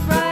surprise.